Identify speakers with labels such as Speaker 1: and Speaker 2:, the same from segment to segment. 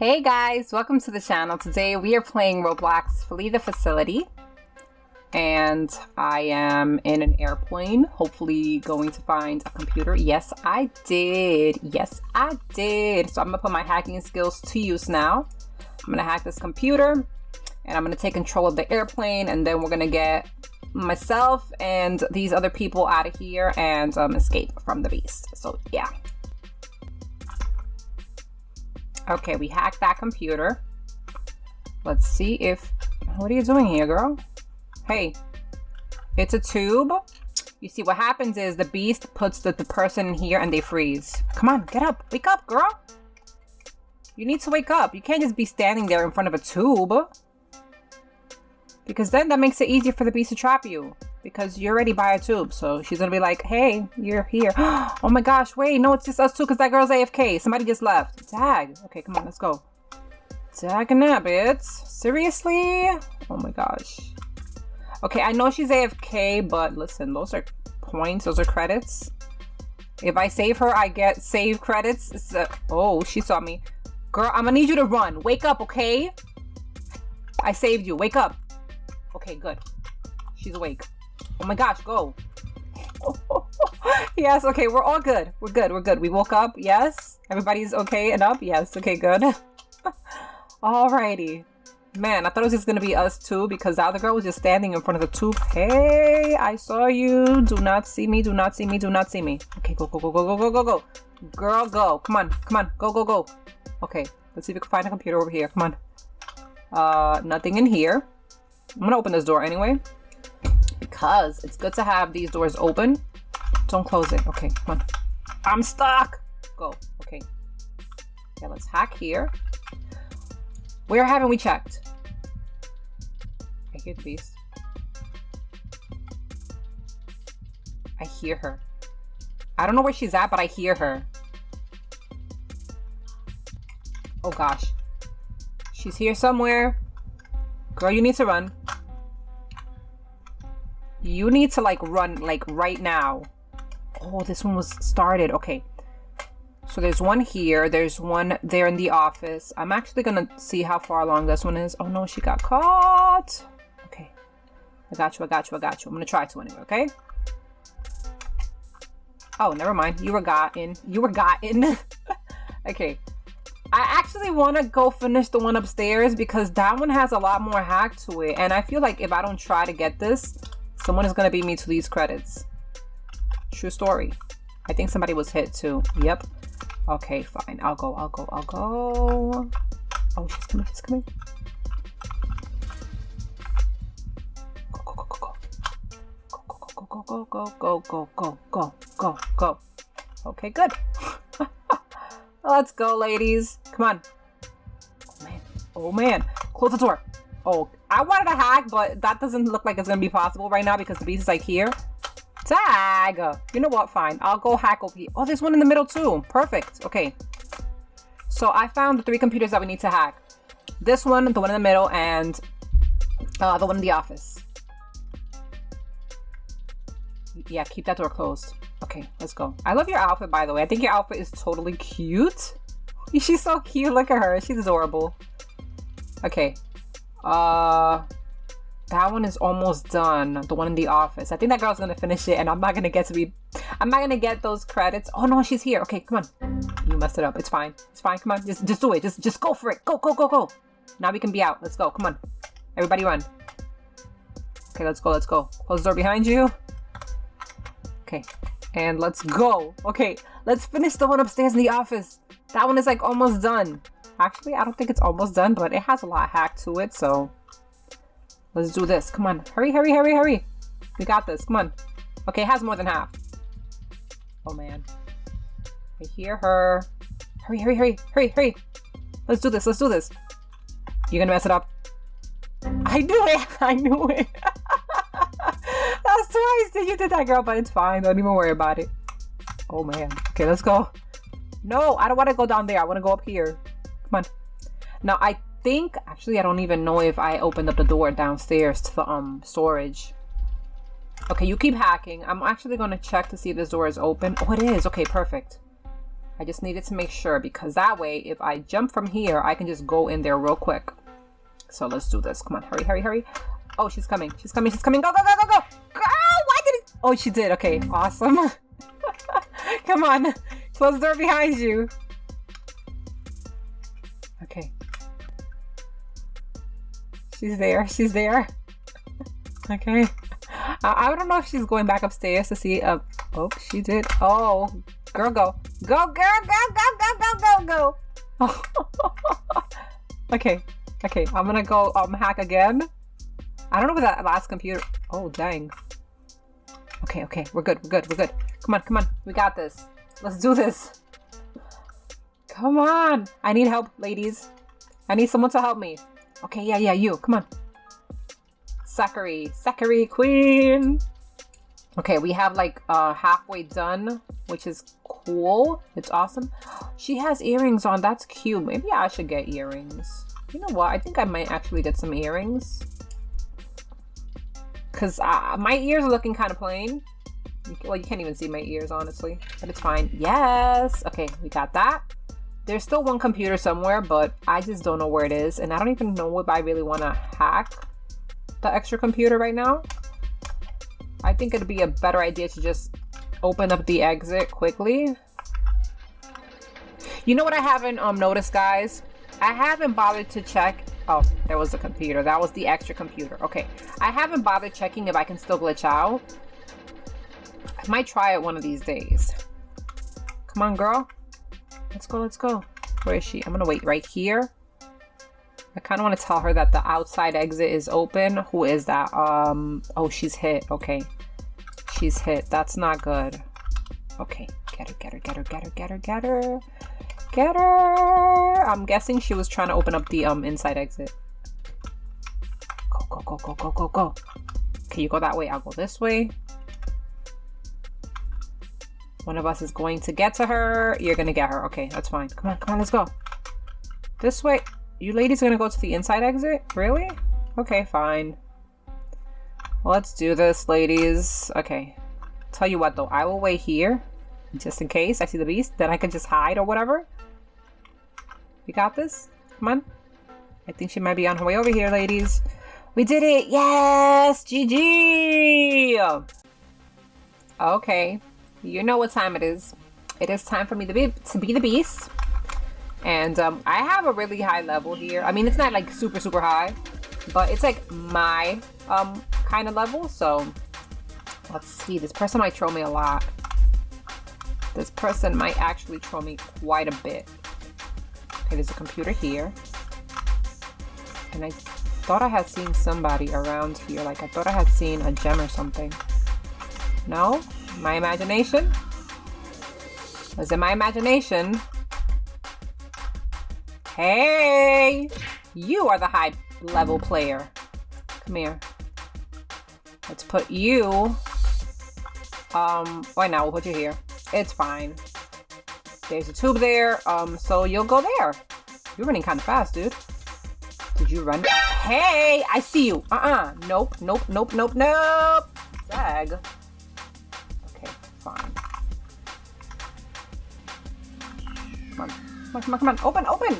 Speaker 1: Hey guys, welcome to the channel. Today we are playing Roblox Flee the Facility. And I am in an airplane, hopefully going to find a computer. Yes, I did. Yes, I did. So I'm gonna put my hacking skills to use now. I'm gonna hack this computer and I'm gonna take control of the airplane and then we're gonna get myself and these other people out of here and um, escape from the beast. So yeah. Okay, we hacked that computer. Let's see if... What are you doing here, girl? Hey, it's a tube. You see, what happens is the beast puts the, the person in here and they freeze. Come on, get up. Wake up, girl. You need to wake up. You can't just be standing there in front of a tube. Because then that makes it easier for the beast to trap you because you're already by a tube. So she's gonna be like, hey, you're here. oh my gosh, wait, no, it's just us two because that girl's AFK. Somebody just left. Dag. Okay, come on, let's go. Dag nabbits. Seriously? Oh my gosh. Okay, I know she's AFK, but listen, those are points, those are credits. If I save her, I get save credits. oh, she saw me. Girl, I'm gonna need you to run. Wake up, okay? I saved you. Wake up. Okay, good. She's awake. Oh my gosh, go. yes, okay, we're all good. We're good, we're good. We woke up, yes? Everybody's okay and up? Yes, okay, good. Alrighty. Man, I thought it was just gonna be us two because the other girl was just standing in front of the tube. Hey, I saw you. Do not see me, do not see me, do not see me. Okay, go, go, go, go, go, go, go, go. Girl, go. Come on, come on, go, go, go. Okay, let's see if we can find a computer over here. Come on. Uh, nothing in here. I'm gonna open this door anyway because it's good to have these doors open. Don't close it. Okay, come on. I'm stuck. Go. Okay. Okay, let's hack here. Where haven't we checked? I hear the beast. I hear her. I don't know where she's at, but I hear her. Oh gosh. She's here somewhere. Girl, you need to run. You need to like run like right now. Oh, this one was started. Okay. So there's one here. There's one there in the office. I'm actually gonna see how far along this one is. Oh no, she got caught. Okay. I got you, I got you, I got you. I'm gonna try to anyway, okay? Oh, never mind. You were gotten. You were gotten. okay. I actually want to go finish the one upstairs because that one has a lot more hack to it. And I feel like if I don't try to get this, Someone is gonna beat me to these credits. True story. I think somebody was hit too. Yep. Okay, fine. I'll go, I'll go, I'll go. Oh, she's coming, she's coming. Go, go, go, go, go. Go, go, go, go, go, go, go, go, go, go. Okay, good. Let's go, ladies. Come on. Oh, man. Oh, man. Close the door. Oh, I wanted to hack, but that doesn't look like it's gonna be possible right now because the beast is like here. Tag! You know what? Fine. I'll go hack over here. Oh, there's one in the middle too. Perfect. Okay. So I found the three computers that we need to hack. This one, the one in the middle, and uh, the one in the office. Yeah, keep that door closed. Okay, let's go. I love your outfit, by the way. I think your outfit is totally cute. She's so cute. Look at her. She's adorable. Okay, uh, that one is almost done. The one in the office. I think that girl's gonna finish it, and I'm not gonna get to be. I'm not gonna get those credits. Oh no, she's here. Okay, come on. You messed it up. It's fine. It's fine. Come on. Just, just do it. Just, just go for it. Go, go, go, go. Now we can be out. Let's go. Come on. Everybody run. Okay, let's go. Let's go. Close the door behind you. Okay, and let's go. Okay, let's finish the one upstairs in the office. That one is like almost done. Actually, I don't think it's almost done, but it has a lot hacked to it, so let's do this. Come on. Hurry, hurry, hurry, hurry. We got this. Come on. Okay, it has more than half. Oh, man. I hear her. Hurry, hurry, hurry, hurry, hurry. Let's do this. Let's do this. You're gonna mess it up. I knew it. I knew it. That's twice that you did that, girl, but it's fine. Don't even worry about it. Oh, man. Okay, let's go. No, I don't want to go down there. I want to go up here. Come on. Now, I think, actually, I don't even know if I opened up the door downstairs to the um storage. Okay, you keep hacking. I'm actually going to check to see if this door is open. Oh, it is. Okay, perfect. I just needed to make sure because that way, if I jump from here, I can just go in there real quick. So let's do this. Come on, hurry, hurry, hurry. Oh, she's coming. She's coming. She's coming. Go, go, go, go, go. Girl, why did it? Oh, she did. Okay, awesome. Come on. Close the door behind you. She's there. She's there. okay. I, don't know if she's going back upstairs to see. Uh, oh, she did. Oh, girl, go. Go, girl, go, go, go, go, go, go. okay. Okay, I'm gonna go um hack again. I don't know where that last computer. Oh, dang. Okay, okay, we're good, we're good, we're good. Come on, come on, we got this. Let's do this. Come on. I need help, ladies. I need someone to help me. Okay, yeah, yeah, you. Come on. Sakari, Sakari Queen. Okay, we have like uh halfway done, which is cool. It's awesome. She has earrings on. That's cute. Maybe I should get earrings. You know what? I think I might actually get some earrings. Because uh, my ears are looking kind of plain. Well, you can't even see my ears, honestly. But it's fine. Yes! Okay, we got that. There's still one computer somewhere, but I just don't know where it is. And I don't even know if I really want to hack the extra computer right now. I think it'd be a better idea to just open up the exit quickly. You know what I haven't um, noticed, guys? I haven't bothered to check. Oh, there was a computer. That was the extra computer. Okay. I haven't bothered checking if I can still glitch out. I might try it one of these days. Come on, girl. Let's go, let's go. Where is she? I'm gonna wait right here. I kind of want to tell her that the outside exit is open. Who is that? Um, oh, she's hit. Okay. She's hit. That's not good. Okay. Get her, get her, get her, get her, get her, get her. Get her! I'm guessing she was trying to open up the um inside exit. Go, go, go, go, go, go, go. Okay, you go that way. I'll go this way. One of us is going to get to her. You're gonna get her. Okay, that's fine. Come on, come on, let's go. This way. You ladies are gonna go to the inside exit? Really? Okay, fine. Let's do this, ladies. Okay. Tell you what, though. I will wait here. Just in case I see the beast. Then I can just hide or whatever. We got this? Come on. I think she might be on her way over here, ladies. We did it! Yes! GG! Okay. You know what time it is. It is time for me to be, to be the beast. And um, I have a really high level here. I mean, it's not like super, super high. But it's like my um, kind of level. So let's see. This person might troll me a lot. This person might actually troll me quite a bit. Okay, there's a computer here. And I thought I had seen somebody around here. Like, I thought I had seen a gem or something. No? My imagination? Was it my imagination? Hey! You are the high level player. Come here. Let's put you... Um, why not? We'll put you here. It's fine. There's a tube there, um, so you'll go there. You're running kind of fast, dude. Did you run? Hey, I see you. Uh-uh. Nope, nope, nope, nope, nope. Zag. On, come on, come on. Open, open.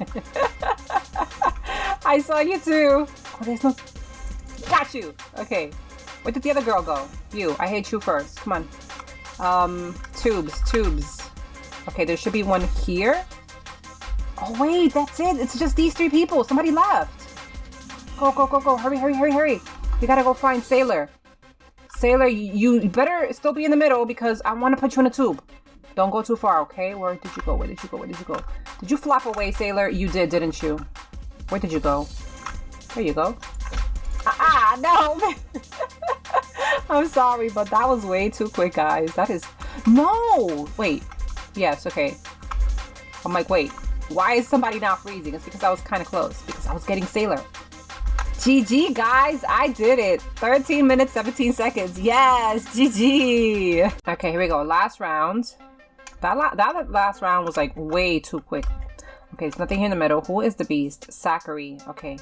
Speaker 1: I saw you too. Oh, there's no... Got you. Okay. Where did the other girl go? You. I hate you first. Come on. Um, tubes, tubes. Okay, there should be one here. Oh, wait, that's it. It's just these three people. Somebody left. Go, go, go, go. Hurry, hurry, hurry, hurry. We gotta go find Sailor. Sailor, you better still be in the middle because I want to put you in a tube. Don't go too far, okay? Where did you go? Where did you go? Where did you go? Did you flop away, Sailor? You did, didn't you? Where did you go? There you go. Ah, ah no! I'm sorry, but that was way too quick, guys. That is... No! Wait. Yes, okay. I'm like, wait. Why is somebody not freezing? It's because I was kind of close. Because I was getting Sailor. GG, guys. I did it. 13 minutes, 17 seconds. Yes, GG. Okay, here we go. Last round. That, la that last round was like way too quick. Okay, there's nothing here in the middle. Who is the beast? Sakari. Okay.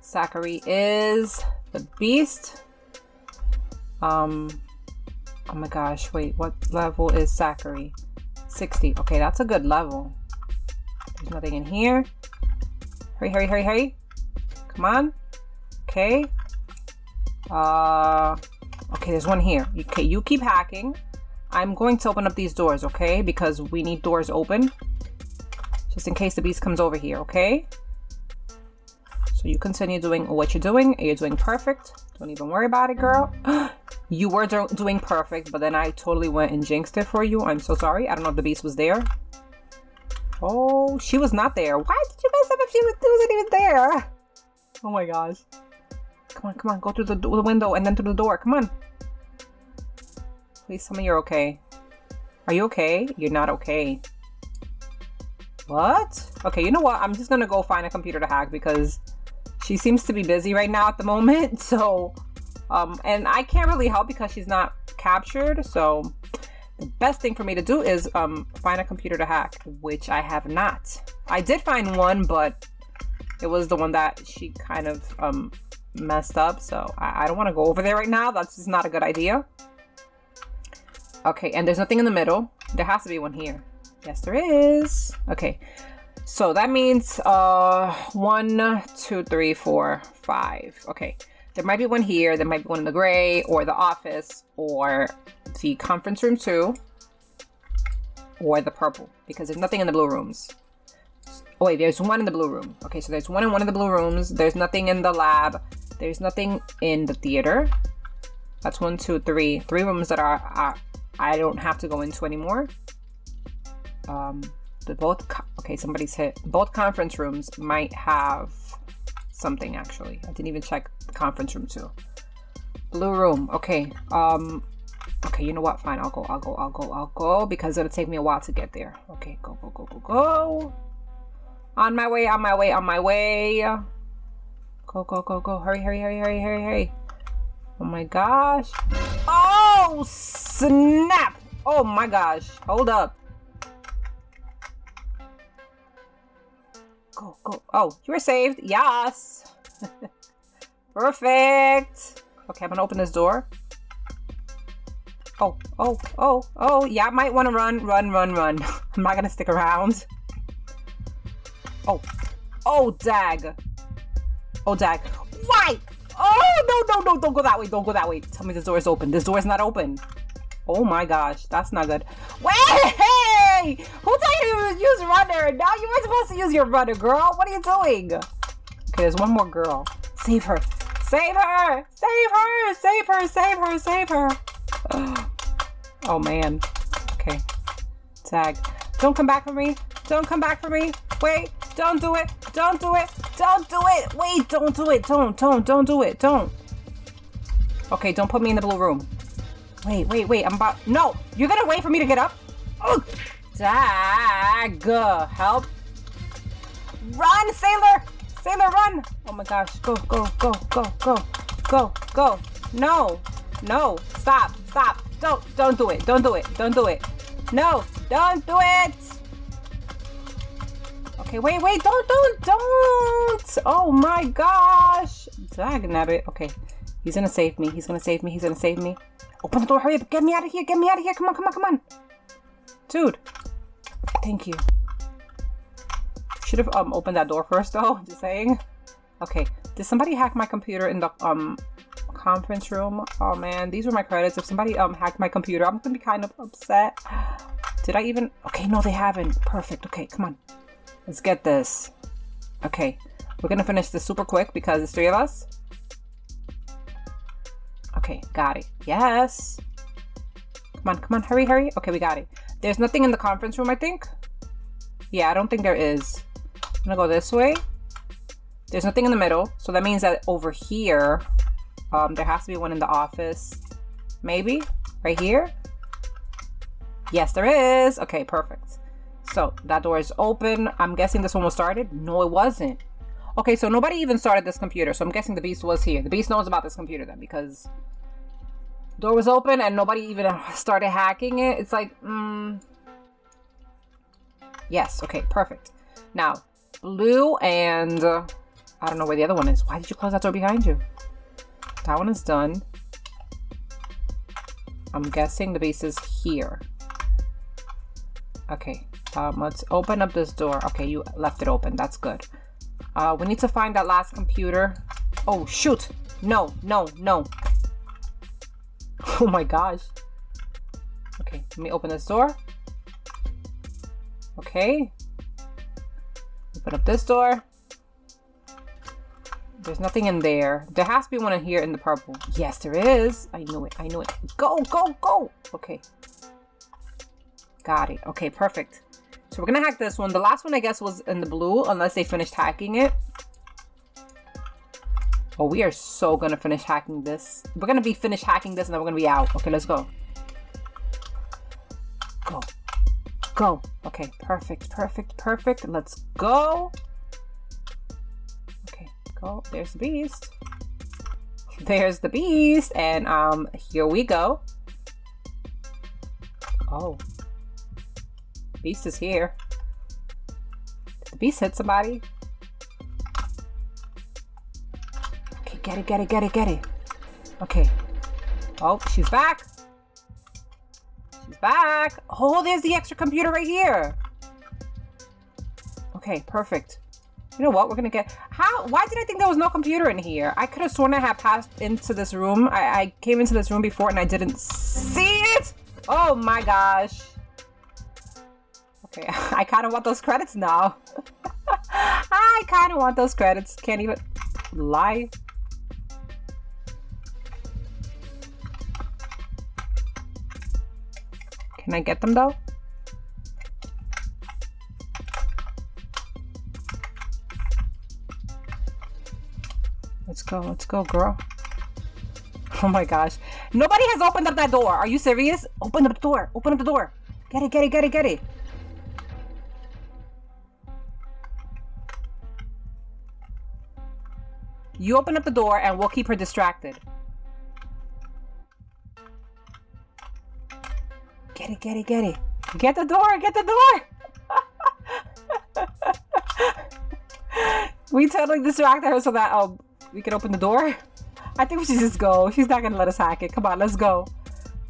Speaker 1: Sakari is the beast. Um, Oh my gosh, wait, what level is Zachary? 60. Okay, that's a good level. There's nothing in here. Hurry, hurry, hurry, hurry. Come on. Okay. Uh, okay, there's one here. Okay, you keep hacking. I'm going to open up these doors, okay? Because we need doors open. Just in case the beast comes over here, okay? So you continue doing what you're doing. You're doing perfect. Don't even worry about it, girl. you were do- doing perfect, but then I totally went and jinxed it for you. I'm so sorry. I don't know if the beast was there. Oh, she was not there. Why did you mess up if she was, wasn't even there? Oh my gosh. Come on, come on. Go through the, the window and then through the door. Come on. Please tell me you're okay. Are you okay? You're not okay. What? Okay, you know what? I'm just gonna go find a computer to hack because she seems to be busy right now at the moment. So, um, and I can't really help because she's not captured. So, the best thing for me to do is um, find a computer to hack, which I have not. I did find one, but it was the one that she kind of um, messed up. So I, I don't want to go over there right now. That's just not a good idea. Okay, and there's nothing in the middle. There has to be one here. Yes, there is. Okay, so that means uh, one, two, three, four, five. Okay, there might be one here. There might be one in the gray or the office or the conference room too, or the purple because there's nothing in the blue rooms. Oh wait, there's one in the blue room. Okay, so there's one in one of the blue rooms. There's nothing in the lab. There's nothing in the theater. That's one, two, three, three rooms that are, are I don't have to go into anymore. Um, the both okay, somebody's hit. Both conference rooms might have something actually. I didn't even check the conference room too. Blue room. Okay. Um. Okay. You know what? Fine. I'll go. I'll go. I'll go. I'll go because it'll take me a while to get there. Okay. Go. Go. Go. Go. Go. On my way. On my way. On my way. Go. Go. Go. Go. Hurry. Hurry. Hurry. Hurry. Hurry. Hurry. Oh my gosh. Oh Oh, snap! Oh my gosh. Hold up. Go, go. Oh, you were saved. Yes. Perfect. Okay, I'm gonna open this door. Oh, oh, oh, oh. Yeah, I might want to run, run, run, run. I'm not gonna stick around. Oh, oh, dag. Oh, dag. Why? Oh, no, no, no, don't go that way. Don't go that way. Tell me this door is open. This door is not open. Oh my gosh, that's not good. Wait! Who told you to use runner? Now you weren't supposed to use your runner, girl. What are you doing? Okay, there's one more girl. Save her. Save her! Save her! Save her! Save her! Save her! Oh man. Okay. Tag. Don't come back for me. Don't come back for me. Wait. Don't do it. Don't do it. Don't do it. Wait. Don't do it. Don't. Don't. Don't do it. Don't. Okay. Don't put me in the blue room. Wait. Wait. Wait. I'm about. No. You're gonna wait for me to get up. Oh. Tag. Help. Run, sailor. Sailor, run. Oh my gosh. Go. Go. Go. Go. Go. Go. Go. No. No. Stop. Stop. Don't don't do it. Don't do it. Don't do it. No, don't do it. Okay, wait, wait, don't, don't, don't. Oh my gosh. Dag nabbit. Okay. He's gonna save me. He's gonna save me. He's gonna save me. Open the door, hurry up. Get me out of here. Get me out of here. Come on, come on, come on. Dude. Thank you. Should have um opened that door first though, just saying. Okay. Did somebody hack my computer in the um conference room. Oh man, these were my credits. If somebody um hacked my computer, I'm gonna be kind of upset. Did I even? Okay, no, they haven't. Perfect. Okay, come on. Let's get this. Okay, we're gonna finish this super quick because it's three of us. Okay, got it. Yes. Come on, come on, hurry, hurry. Okay, we got it. There's nothing in the conference room, I think. Yeah, I don't think there is. I'm gonna go this way. There's nothing in the middle, so that means that over here um, there has to be one in the office. Maybe? Right here? Yes, there is. Okay, perfect. So that door is open. I'm guessing this one was started. No, it wasn't. Okay, so nobody even started this computer. So I'm guessing the beast was here. The beast knows about this computer then because door was open and nobody even started hacking it. It's like, mm. yes. Okay, perfect. Now, blue and uh, I don't know where the other one is. Why did you close that door behind you? That one is done. I'm guessing the base is here. Okay, um, let's open up this door. Okay, you left it open. That's good. Uh, we need to find that last computer. Oh, shoot. No, no, no. Oh my gosh. Okay, let me open this door. Okay. Open up this door. There's nothing in there. There has to be one in here in the purple. Yes, there is. I knew it. I knew it. Go, go, go. Okay. Got it. Okay, perfect. So we're gonna hack this one. The last one, I guess, was in the blue, unless they finished hacking it. Oh, we are so gonna finish hacking this. We're gonna be finished hacking this and then we're gonna be out. Okay, let's go. Go. Go. Okay, perfect, perfect, perfect. Let's go. Okay, go. There's the beast. There's the beast. And um, here we go. Oh. Beast is here. Did the beast hit somebody? Okay, get it, get it, get it, get it. Okay. Oh, she's back. She's back. Oh, there's the extra computer right here. Okay, perfect. You know what? We're gonna get. How? Why did I think there was no computer in here? I could have sworn I had passed into this room. I, I came into this room before and I didn't see it. Oh my gosh. Okay, I kind of want those credits now. I kind of want those credits. Can't even lie. Can I get them though? Let's go, let's go, girl. Oh my gosh. Nobody has opened up that door. Are you serious? Open up the door. Open up the door. Get it, get it, get it, get it. You open up the door and we'll keep her distracted. Get it, get it, get it. Get the door, get the door. we totally distracted her so that oh we can open the door. I think we should just go. She's not gonna let us hack it. Come on, let's go.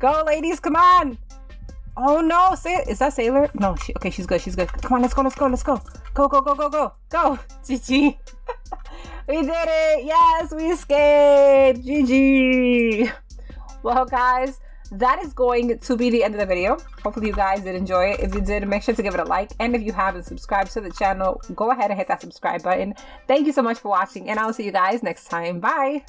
Speaker 1: Go, ladies, come on. Oh no, is that Sailor? No, she okay, she's good, she's good. Come on, let's go, let's go, let's go. Go, go, go, go, go, go. GG. we did it! Yes, we escaped! GG! Well, guys, that is going to be the end of the video. Hopefully, you guys did enjoy it. If you did, make sure to give it a like. And if you haven't subscribed to the channel, go ahead and hit that subscribe button. Thank you so much for watching, and I'll see you guys next time. Bye!